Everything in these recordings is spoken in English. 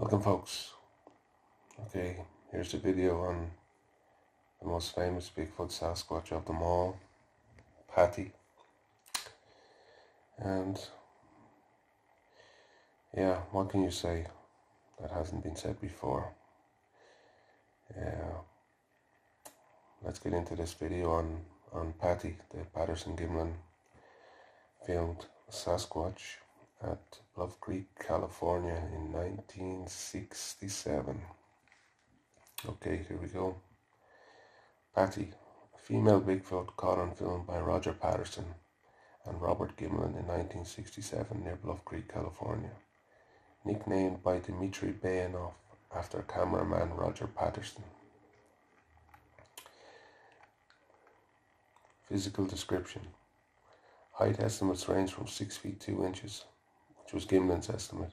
Welcome folks. Okay, here's the video on the most famous Bigfoot Sasquatch of them all, Patty. And yeah, what can you say that hasn't been said before? Yeah. Let's get into this video on, on Patty, the Patterson Gimlin filmed Sasquatch at Bluff Creek, California in 1967. Okay, here we go. Patty, a female Bigfoot caught on film by Roger Patterson and Robert Gimlin in 1967 near Bluff Creek, California. Nicknamed by Dmitry Bayanov after cameraman Roger Patterson. Physical description. Height estimates range from 6 feet 2 inches, was Gimlin's estimate,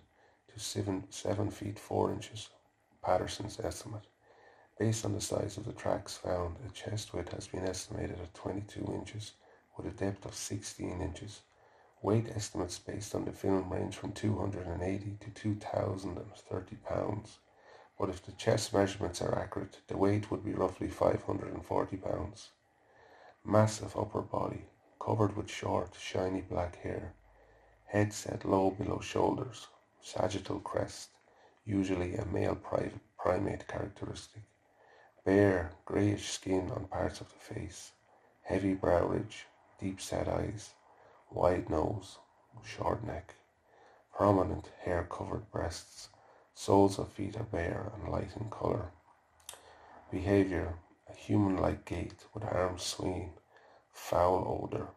to 7, 7 feet 4 inches, Patterson's estimate. Based on the size of the tracks found, a chest width has been estimated at 22 inches, with a depth of 16 inches. Weight estimates based on the film range from 280 to 2,030 pounds, but if the chest measurements are accurate, the weight would be roughly 540 pounds. Massive upper body, covered with short, shiny black hair. Head set low below shoulders. Sagittal crest, usually a male primate characteristic. Bare, greyish skin on parts of the face. Heavy brow ridge, deep set eyes. Wide nose, short neck. Prominent hair-covered breasts. Soles of feet are bare and light in colour. Behaviour a human-like gait with arms swinging, foul odour.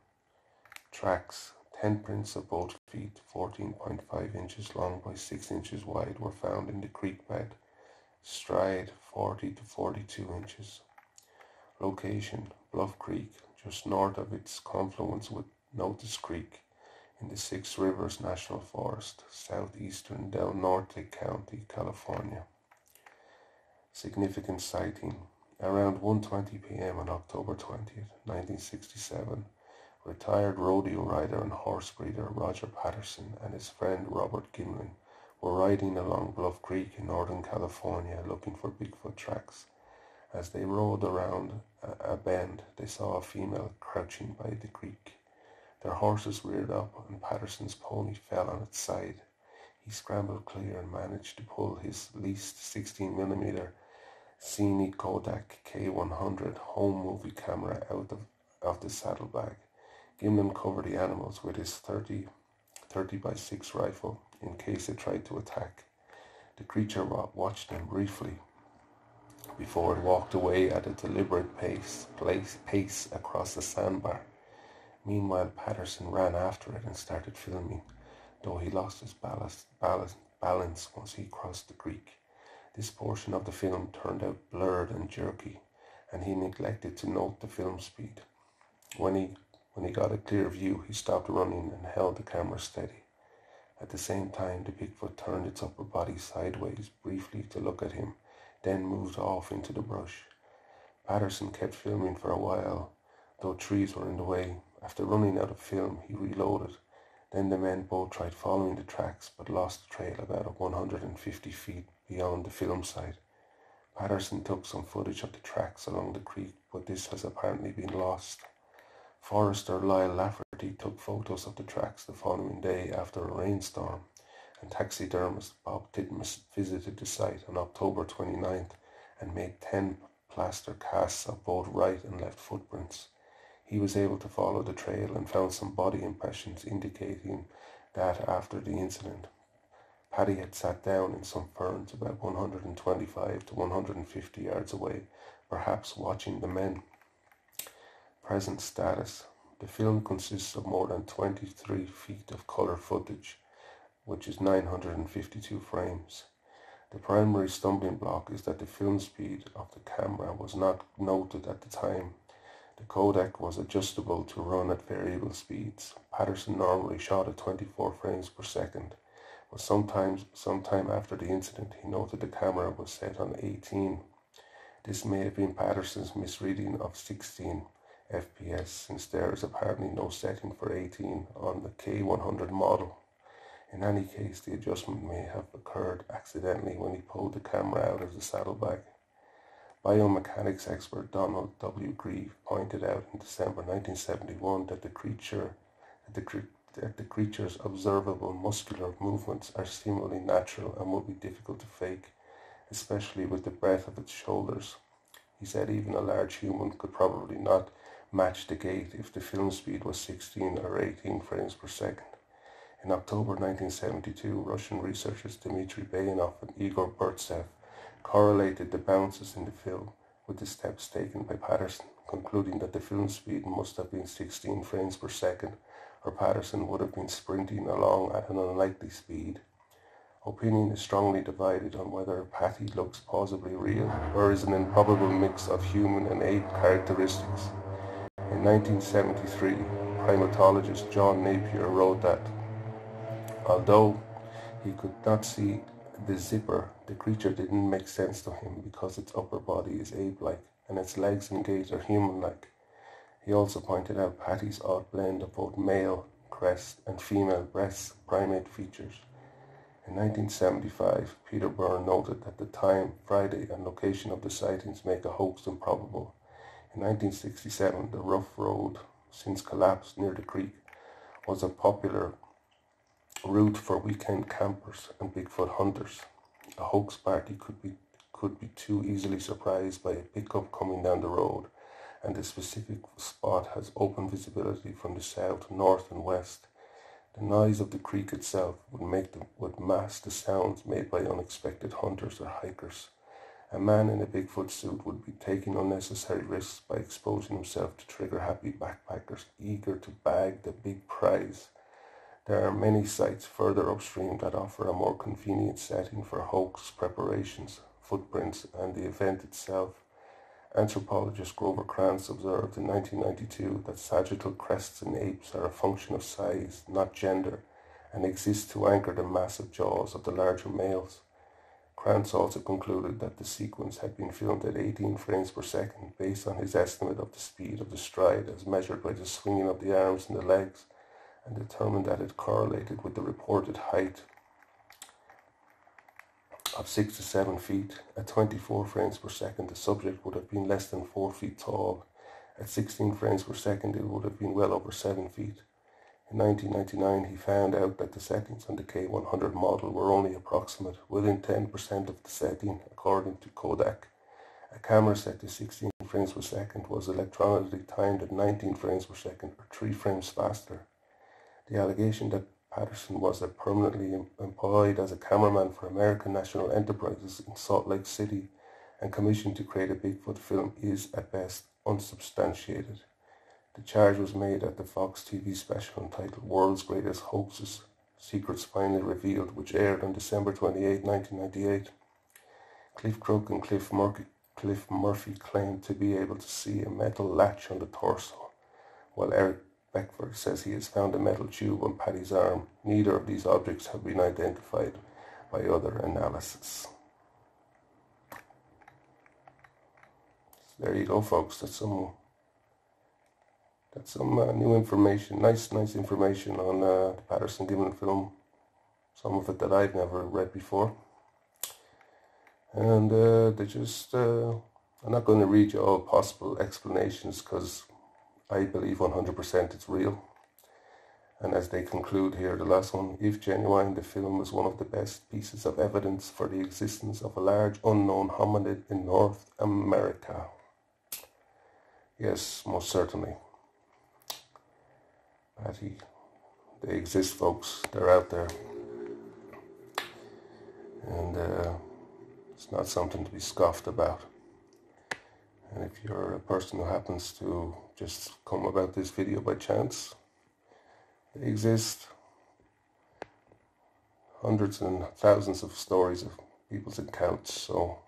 Tracks, 10 prints of both feet, 14.5 inches long by 6 inches wide, were found in the creek bed. Stride, 40 to 42 inches. Location, Bluff Creek, just north of its confluence with Notice Creek in the Six Rivers National Forest, southeastern Del Norte County, California. Significant sighting. Around 1.20 p.m. on October 20th, 1967, retired rodeo rider and horse breeder Roger Patterson and his friend Robert Gimlin were riding along Bluff Creek in Northern California looking for Bigfoot tracks. As they rode around a bend, they saw a female crouching by the creek. Their horses reared up and Patterson's pony fell on its side. He scrambled clear and managed to pull his leased 16mm Cine Kodak K100 home movie camera out of, of the saddlebag. Gimlin covered the animals with his 30, 30 by 6 rifle in case they tried to attack. The creature watched them briefly before it walked away at a deliberate pace, place, pace across the sandbar. Meanwhile, Patterson ran after it and started filming, though he lost his ballast, ballast, balance once he crossed the creek. This portion of the film turned out blurred and jerky, and he neglected to note the film speed. When he when he got a clear view, he stopped running and held the camera steady. At the same time, the Bigfoot turned its upper body sideways briefly to look at him, then moved off into the brush. Patterson kept filming for a while, though trees were in the way. After running out of film, he reloaded. Then the men both tried following the tracks, but lost the trail about 150 feet beyond the film site. Patterson took some footage of the tracks along the creek, but this has apparently been lost. Forester Lyle Laverty took photos of the tracks the following day after a rainstorm, and taxidermist Bob Titmus visited the site on October 29th and made 10 plaster casts of both right and left footprints. He was able to follow the trail and found some body impressions indicating that after the incident, Patty had sat down in some ferns about 125 to 150 yards away, perhaps watching the men. Present status. The film consists of more than 23 feet of color footage, which is 952 frames. The primary stumbling block is that the film speed of the camera was not noted at the time. The Kodak was adjustable to run at variable speeds. Patterson normally shot at 24 frames per second but sometimes sometime after the incident he noted the camera was set on 18. This may have been Patterson's misreading of 16 FPS since there is apparently no setting for 18 on the K100 model. In any case, the adjustment may have occurred accidentally when he pulled the camera out of the saddlebag. Biomechanics expert Donald W. Grieve pointed out in December 1971 that the creature that the, that the creature's observable muscular movements are seemingly natural and would be difficult to fake, especially with the breadth of its shoulders. He said even a large human could probably not match the gait if the film speed was 16 or 18 frames per second. In October 1972, Russian researchers Dmitry Bayanov and Igor Burtsev correlated the bounces in the film with the steps taken by Patterson, concluding that the film speed must have been 16 frames per second, or Patterson would have been sprinting along at an unlikely speed. Opinion is strongly divided on whether Patty looks plausibly real or is an improbable mix of human and ape characteristics. In 1973, primatologist John Napier wrote that Although he could not see the zipper, the creature didn't make sense to him because its upper body is ape-like and its legs and gait are human-like. He also pointed out Patty's odd blend of both male crest and female breast primate features. In 1975, Peter Byrne noted that the time, Friday, and location of the sightings make a hoax improbable. In 1967, the rough road, since collapsed near the creek, was a popular route for weekend campers and Bigfoot hunters. A hoax party could be could be too easily surprised by a pickup coming down the road, and the specific spot has open visibility from the south, north, and west. The noise of the creek itself would make the, would mask the sounds made by unexpected hunters or hikers. A man in a Bigfoot suit would be taking unnecessary risks by exposing himself to trigger-happy backpackers eager to bag the big prize there are many sites further upstream that offer a more convenient setting for hoax preparations, footprints, and the event itself. Anthropologist Grover Krantz observed in 1992 that sagittal crests in apes are a function of size, not gender, and exist to anchor the massive jaws of the larger males. Krantz also concluded that the sequence had been filmed at 18 frames per second based on his estimate of the speed of the stride as measured by the swinging of the arms and the legs and determined that it correlated with the reported height of 6 to 7 feet. At 24 frames per second, the subject would have been less than 4 feet tall. At 16 frames per second, it would have been well over 7 feet. In 1999, he found out that the settings on the K100 model were only approximate, within 10% of the setting, according to Kodak. A camera set to 16 frames per second was electronically timed at 19 frames per second, or 3 frames faster. The allegation that Patterson was permanently employed as a cameraman for American National Enterprises in Salt Lake City and commissioned to create a Bigfoot film is, at best, unsubstantiated. The charge was made at the Fox TV special entitled World's Greatest Hoaxes, Secrets Finally Revealed, which aired on December 28, 1998. Cliff Crook and Cliff Murphy, Cliff Murphy claimed to be able to see a metal latch on the torso, while Eric Beckford says he has found a metal tube on Patty's arm. Neither of these objects have been identified by other analysis. there you go, folks. That's some that's some uh, new information. Nice, nice information on uh, the Patterson Gimlin film. Some of it that I've never read before. And uh, they just, uh, I'm not going to read you all possible explanations because I believe 100% it's real. And as they conclude here, the last one, if genuine, the film is one of the best pieces of evidence for the existence of a large unknown hominid in North America. Yes, most certainly. Patty, they exist, folks. They're out there. And uh, it's not something to be scoffed about. And if you're a person who happens to just come about this video by chance, they exist hundreds and thousands of stories of people's accounts. So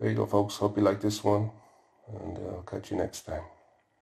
there you go, folks. Hope you like this one, and uh, I'll catch you next time.